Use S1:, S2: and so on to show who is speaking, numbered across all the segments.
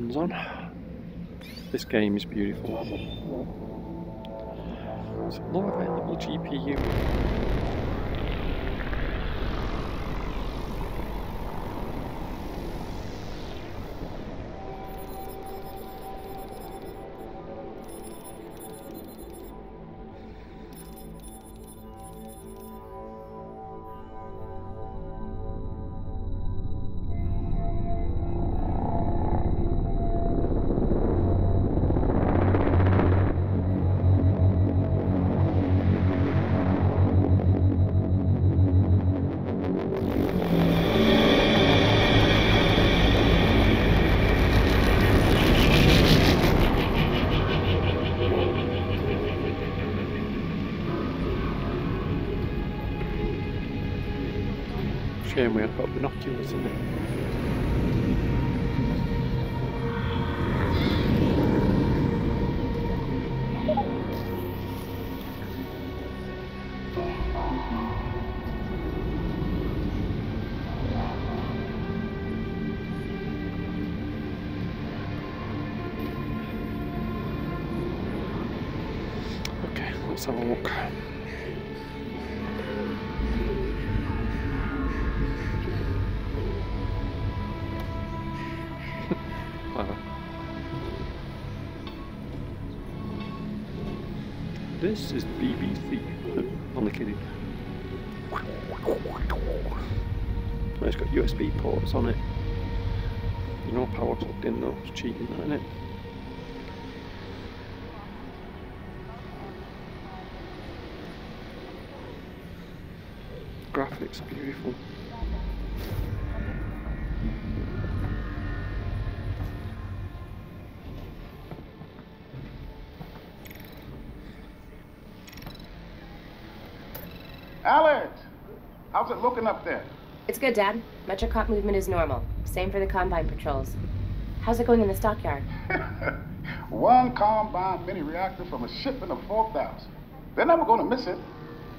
S1: wristbands on. This game is beautiful. It's a low available GPU. Shame we have got binoculars in it. This is BBC. Only kidding. Oh, It's got USB ports on it. You know, power plugged in though. It's cheating, that, isn't it? Graphics beautiful.
S2: Alyx, how's it looking up there?
S3: It's good, Dad. Metrocop movement is normal. Same for the combine patrols. How's it going in the stockyard?
S2: One combine mini reactor from a shipment of 4,000. They're never going to miss it.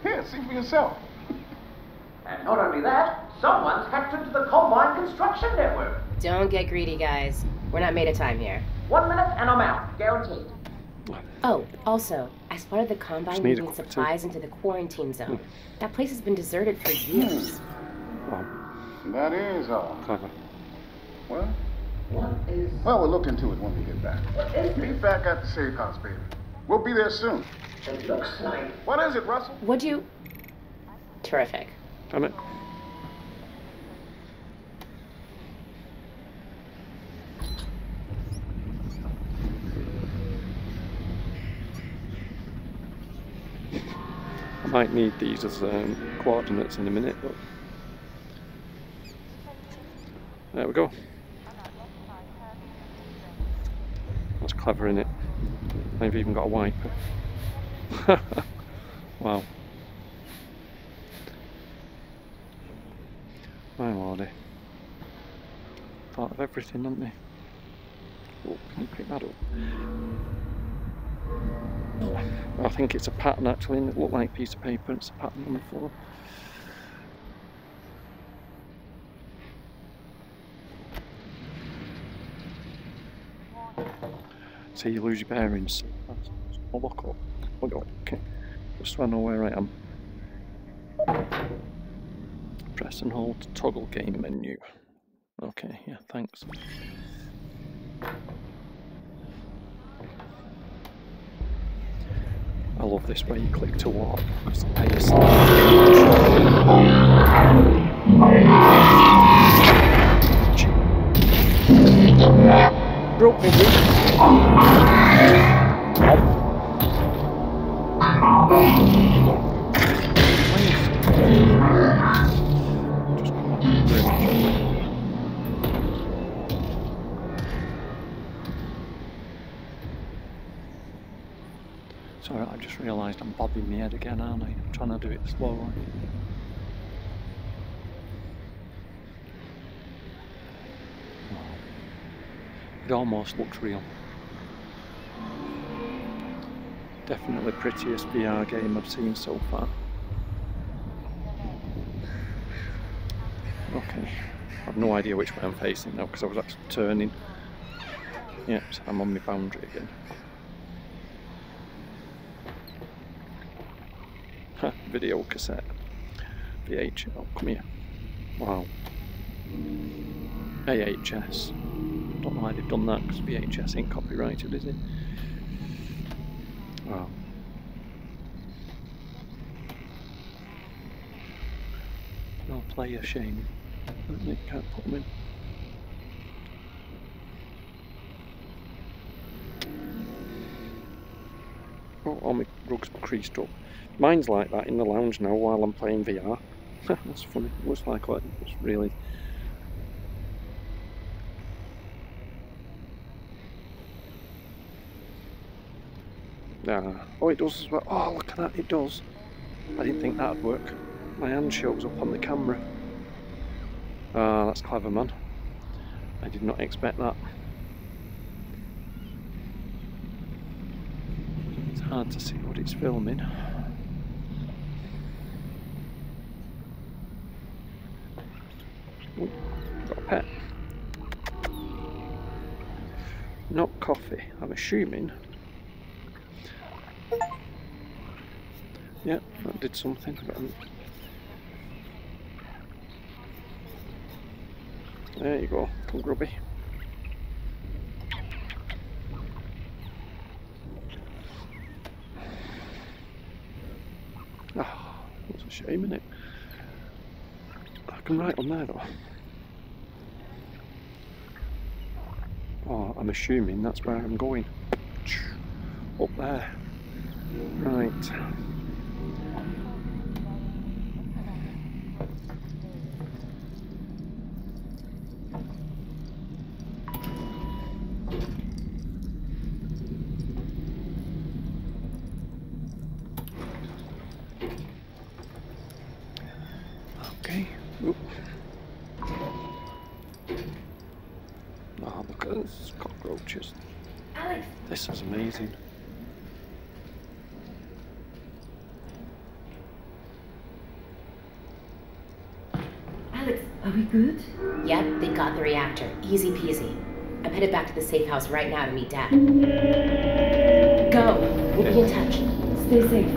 S2: Here, see for yourself.
S4: And not only that, someone's hacked into the Combine construction network.
S3: Don't get greedy, guys. We're not made of time here.
S4: One minute and I'm out, guaranteed.
S3: Oh, also, I spotted the combine
S1: Just
S3: moving supplies into the quarantine zone. That place has been deserted for years.
S1: Wow,
S2: That is all.
S1: clever.
S2: Well,
S4: What is.
S2: well, we'll look into it when we get back.
S4: What is
S2: Be back at the safe house, baby. We'll be there soon.
S4: It looks like.
S2: What is it, Russell?
S3: Would you? Terrific.
S1: Damn it. I might need these as um, coordinates in a minute, but there we go. That's clever, is it? They've even got a wiper. wow. My lordy. Thought of everything, haven't they? Oh, can you pick that up? I think it's a pattern actually, and it looked like a piece of paper. It's a pattern on the floor. So you lose your bearings. I'll look up. I'll go. Okay. Just so I know where I am. Press and hold to toggle game menu. Okay, yeah, thanks. I love this where you click to walk. Broke me, Sorry, I've just realised I'm bobbing my head again, aren't I? I'm trying to do it slowly. It almost looks real. Definitely prettiest VR game I've seen so far. Okay. I have no idea which way I'm facing now because I was actually turning. Yep, I'm on my boundary again. Ha, video cassette. VH. Oh, come here. Wow. AHS. Don't know why they've done that because VHS ain't copyrighted, is it? Oh. Wow. No player shame. You can't put them in. Oh, all my rugs creased up. Mine's like that in the lounge now while I'm playing VR. That's funny. It Looks like that. It's really. Ah. Oh, it does as well. Oh, look at that. It does. I didn't think that'd work. My hand shows up on the camera. Ah, that's clever, man. I did not expect that. It's hard to see what it's filming. Ooh, got a pet. Not coffee, I'm assuming. Did something. There you go, grubby. Ah, that's a shame, isn't it? I can write on there though. Oh, I'm assuming that's where I'm going. Up there. Right. Okay. Oop. Oh, look at this cockroaches.
S3: Alyx!
S1: This is amazing.
S5: Alyx, are we good?
S3: Yep, they got the reactor. Easy peasy. I'm headed back to the safe house right now to meet Dad. Go! We'll be in touch.
S5: Stay safe.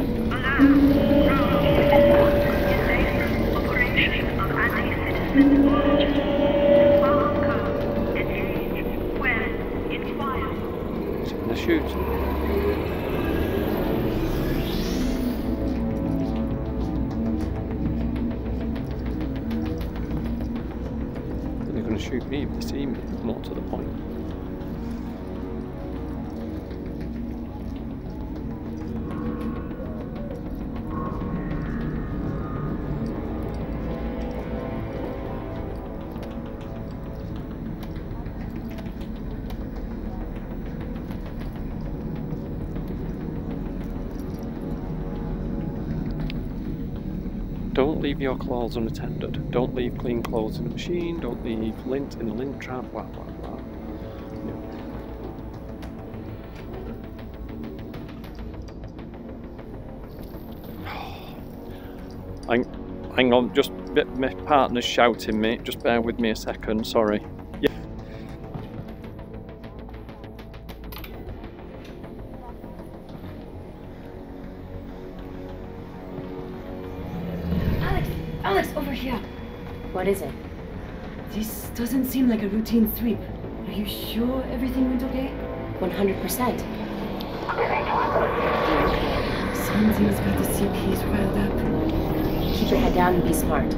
S1: Is gonna shoot? Shoot me they see me, more to the point. Leave your clothes unattended. Don't leave clean clothes in the machine. Don't leave lint in the lint trap. Blah blah blah. Hang, hang on, just my partner's shouting me. Just bear with me a second. Sorry.
S5: Alyx! Over here!
S3: What is it?
S5: This doesn't seem like a routine sweep. Are you sure everything went okay?
S3: 100%.
S5: Something's got the CPs riled up.
S3: Keep your head down and be smart.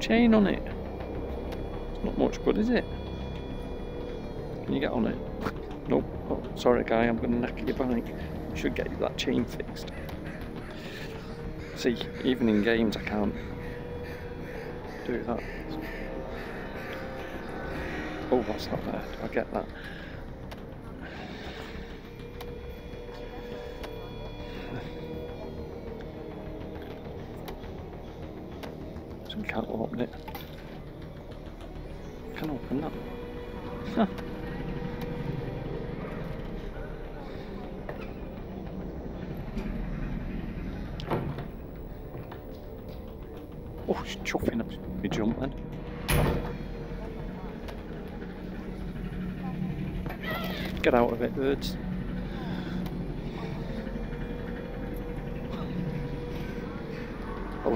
S1: Chain on it. It's not much good, is it? Can you get on it? Nope. Oh, sorry, guy. I'm going to knack your bike. Should get you that chain fixed. See, even in games, I can't do that. Oh, what's that there? Do I get that? Can't open it. Can't open that. Huh. Oh, she's chuffing up me jump then. Get out of it, birds.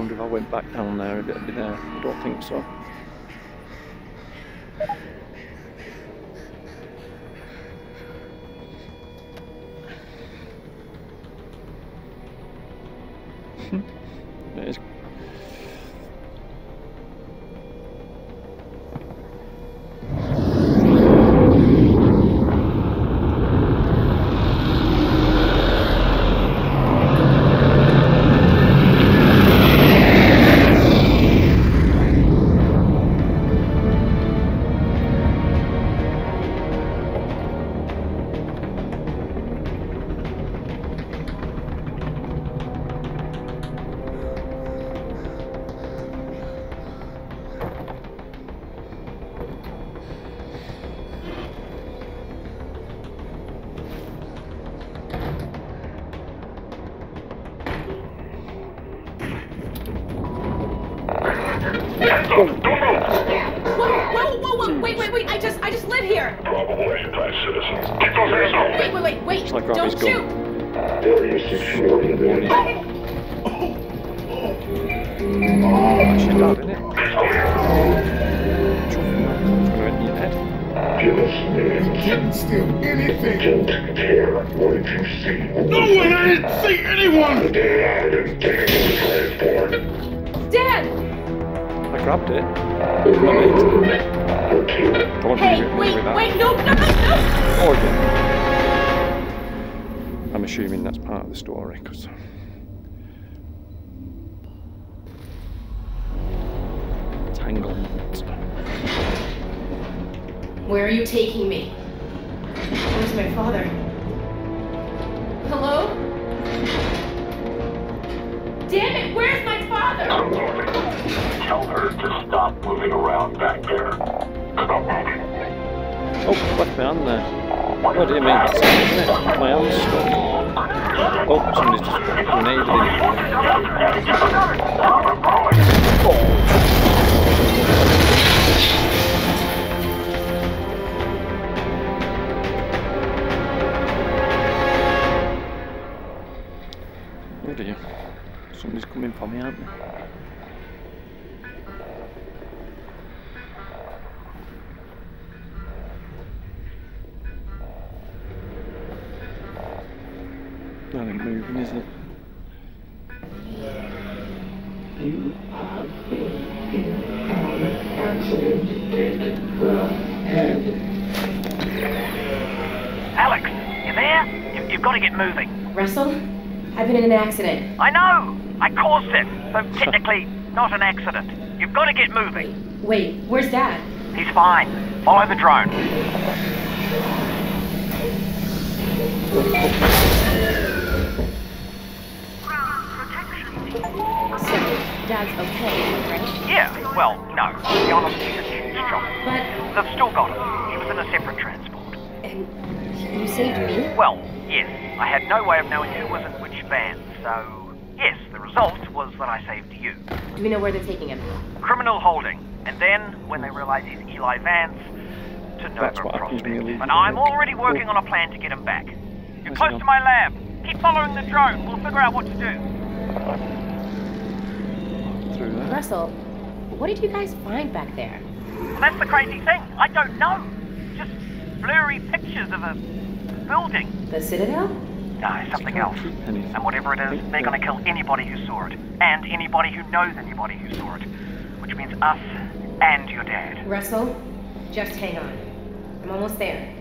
S1: Wonder if I went back down there, it'd be there. I don't think so.
S2: Didn't anything.
S6: Don't care. What did you see?
S2: No one, I didn't see anyone.
S6: They had him taken to the transport.
S3: Dad!
S1: I grabbed it. Not it.
S6: Okay.
S1: Don't
S3: Hey,
S1: leave
S3: wait, wait, no, no, no!
S1: Oh, yeah. I'm assuming that's part of the story, because. Entanglement.
S3: Um, Where are you taking me?
S1: Oh, there. What do you mean? My hand's stuck. Oh, somebody's just grenaded in. Oh. Somebody's coming for me, aren't they?
S3: Accident.
S4: I know! I caused it, so technically not an accident. You've got to get moving.
S3: Wait, where's Dad?
S4: He's fine. Follow the drone.
S3: So, Dad's okay, right?
S4: Yeah, well, no. To be honest, he's a huge job.
S3: But,
S4: They've still got him. He was in a separate transport.
S3: And you saved me?
S4: Well, yes, I had no way of knowing who was in which van, so yes, the result was that I saved you.
S3: Do we know where they're taking him?
S4: Criminal holding, and then, when they realize he's Eli Vance, to
S1: That's
S4: Nova
S1: what happens when you
S4: Prospect.
S1: leave
S4: But
S1: your
S4: I'm already working oh. on a plan to get him back. You're
S1: Where's
S4: close
S1: gone?
S4: to my lab. Keep following the drone. We'll figure out what to do.
S1: Through there.
S3: Russell, what did you guys find back there?
S4: Well, that's the crazy thing. I don't know. Blurry pictures of a building.
S3: The Citadel?
S4: Ah, no, something else. And whatever it is, they're going to kill anybody who saw it. And anybody who knows anybody who saw it.
S7: which means us and your dad.
S3: Russell, just hang on. I'm almost there.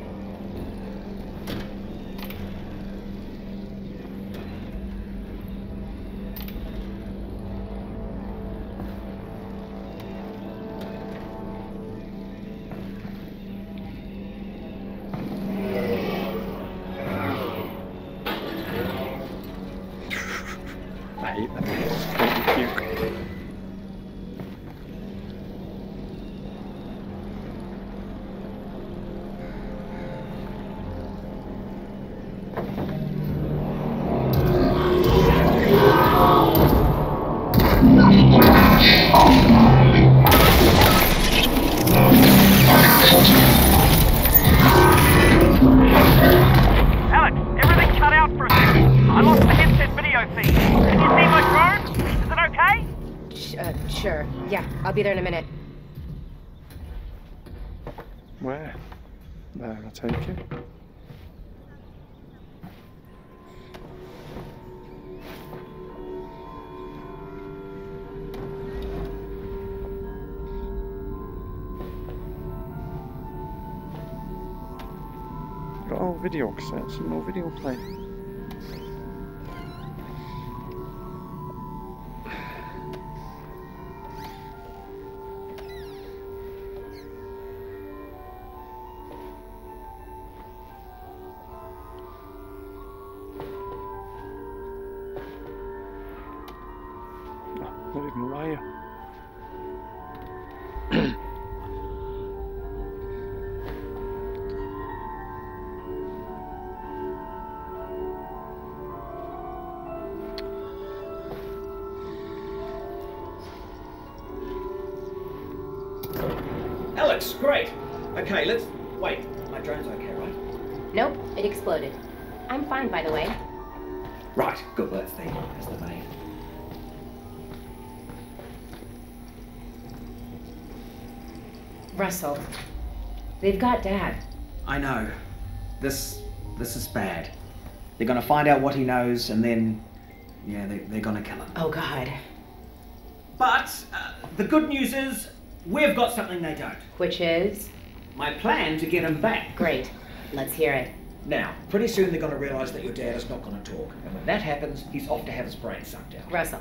S3: I'll be there in a minute.
S1: Where? There, I take it. Got all video cassettes and no video player.
S4: Alyx, great. Okay, let's wait. My drone's okay, right?
S3: Nope, it exploded. I'm fine, by the way.
S4: Right. Good. That's the that's the main.
S3: Russell, they've got Dad.
S4: I know. This this is bad. They're gonna find out what he knows, and then yeah, they, they're gonna kill him.
S3: Oh, God.
S4: But uh, the good news is we've got something they don't.
S3: Which is?
S4: My plan to get him back.
S3: Great. Let's hear it.
S4: Now, pretty soon they're gonna realise that your dad is not gonna talk, and when that happens, he's off to have his brain sucked out.
S3: Russell,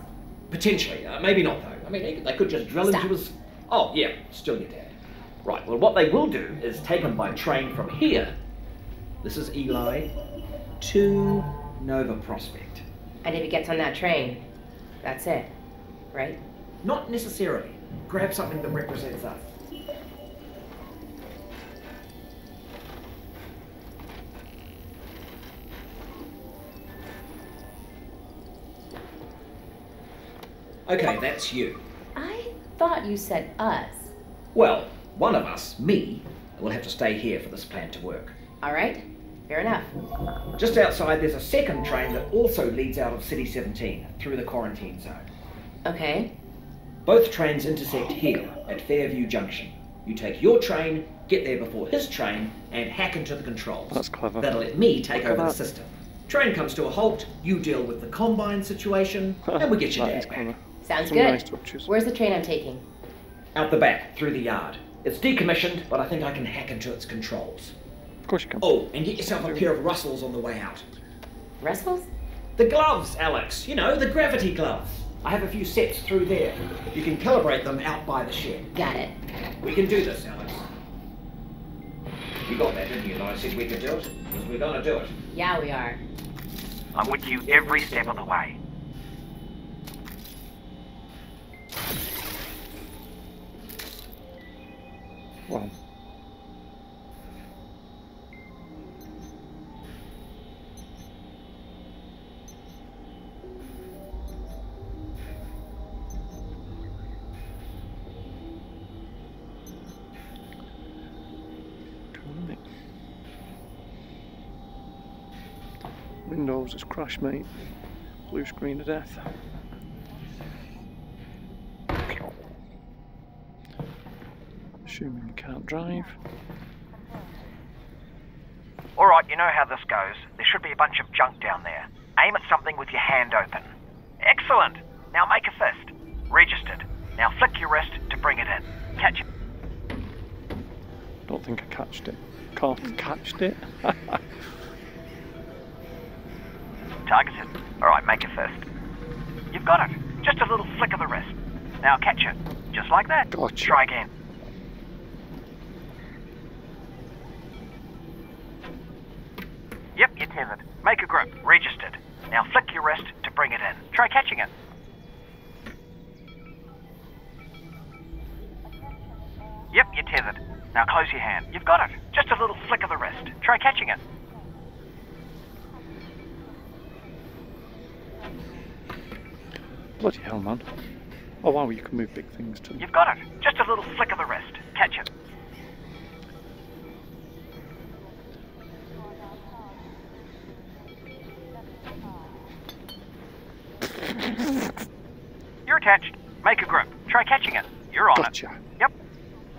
S4: Potentially. Uh, maybe not, though. I mean, they, they could just drill
S3: Stop.
S4: into his. Oh, yeah, still your dad. Right, well, what they will do is take him by train from here. This is Eli to Nova Prospect.
S3: and if he gets on that train, that's it, right?
S4: Not necessarily. Grab something that represents us. Okay, that's you.
S3: I thought you said us.
S4: Well, one of us, me, will have to stay here for this plan to work.
S3: All right, fair enough.
S4: Just outside, there's a second train that also leads out of City 17 through the quarantine zone.
S3: Okay,
S4: Both trains intersect here at Fairview Junction. You take your train, get there before his train, and hack into the controls.
S1: That's clever.
S4: That'll let me take over the system. Train comes to a halt, you deal with the combine situation, and we get your
S1: That is
S4: dad back.
S1: clever.
S3: sounds
S1: Some
S3: good.
S1: nice.
S3: Where's the train I'm taking?
S4: Out the back, through the yard. It's decommissioned, but I think I can hack into its controls.
S1: Of course you can.
S4: Oh, and get yourself a pair of Russells on the way out.
S3: Russell's?
S4: The gloves, Alyx. You know, the gravity gloves. I have a few sets through there. You can calibrate them out by the shed.
S3: Got it.
S4: We can do this, Alyx. You got that, didn't you? That I said we could do it? Because we're gonna do it.
S3: Yeah, we are.
S7: I'm with you every step of the way.
S1: Well, Windows is crashed, mate. Blue screen to death. Assuming you can't drive.
S7: Alright, you know how this goes. There should be a bunch of junk down there. Aim at something with your hand open. Excellent! Now make a fist. Registered.
S4: Now flick your wrist to bring it in. Catch it.
S1: Don't think I catched it. Can't catched it.
S4: You've got it. Just a little flick of the wrist. Now catch it. Just like that.
S1: Gotcha.
S4: Try again. Yep, you're tethered. Make a grip. Registered. Now flick your wrist to bring it in. Try catching it. Yep, you're tethered. Now close your hand. You've got it. Just a little flick of the wrist. Try catching it.
S1: Bloody hell, man. Oh wow, you can move big things too.
S4: You've got it. Just a little flick of the wrist. Catch it. You're attached. Make a grip. Try catching it. You're on
S1: Gotcha.
S4: it. Yep.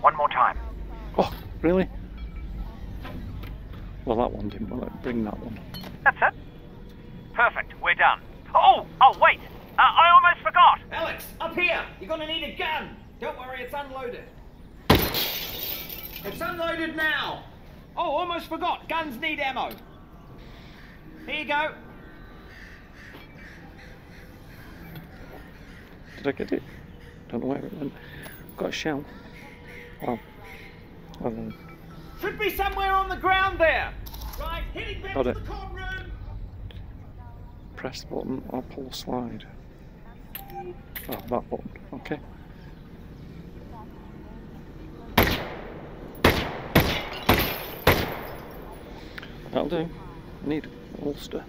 S4: One more time.
S1: Oh, really? Well, that one didn't. Well, bring that one.
S4: That's it. Perfect. We're done. Oh, oh, wait. Uh, I almost forgot.
S8: Alyx, up here! You're gonna need a gun! Don't worry, it's unloaded. It's unloaded now! Oh, almost forgot. Guns need ammo. Here you go.
S1: Did I get it? Don't know where it went. Got a shell. Wow. Well then.
S8: Should be somewhere on the ground there. Right, heading back
S1: Got
S8: to
S1: it.
S8: the comm room.
S1: Press the button or pull slide. Oh, that button. Okay. That'll do. Need holster.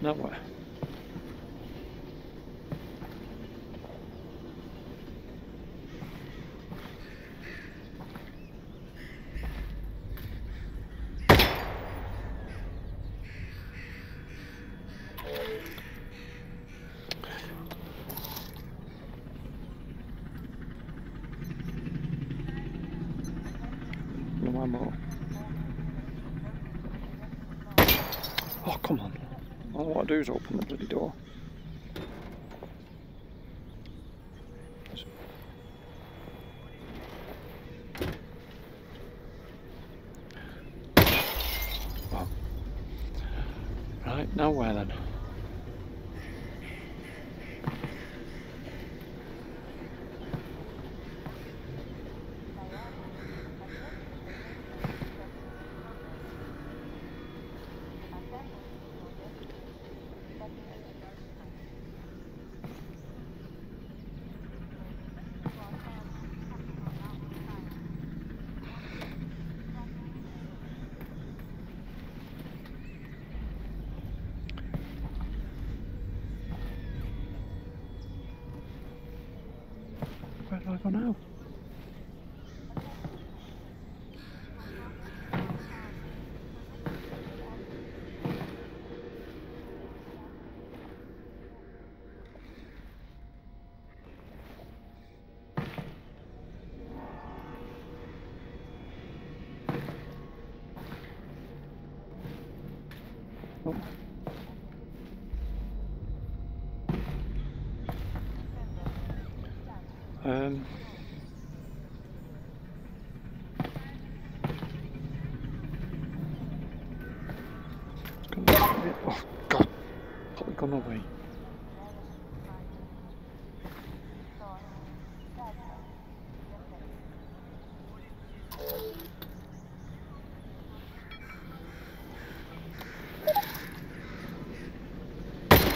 S1: Nowhere. No ammo. Oh, come on. All I want to do is open the bloody door. Oh. Right, now where then? Where do I go now? Oh. Um. it's gonna be- Oh God! The away.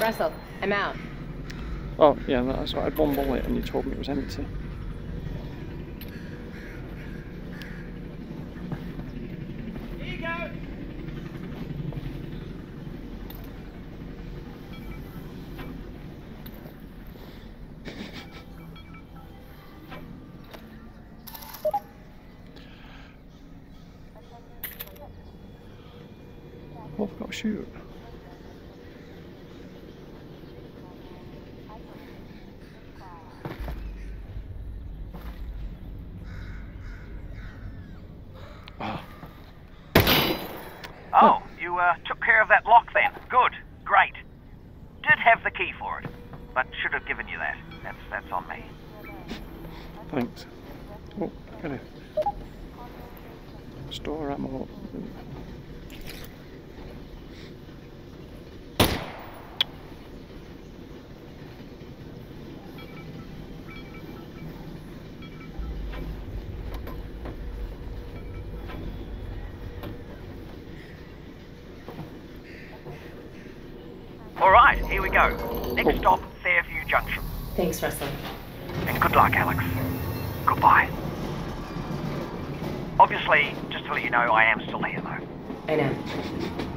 S3: Russell, I'm out.
S1: Oh yeah, that's right. I had one bullet, and you told me it was empty.
S8: Here you go.
S1: Oh, I've got to shoot. Ah,
S4: Oh, you uh, took care of that lock then. Good. Great. Did have the key for it. But should have given you that. That's that's on me.
S1: Thanks. Oh, get it. Store ammo.
S4: All right, here we go. Next oh. stop, Fairview Junction.
S3: Thanks, Russell.
S4: And good luck, Alyx. Goodbye. Obviously, just to let you know, I am still here, though.
S3: I know.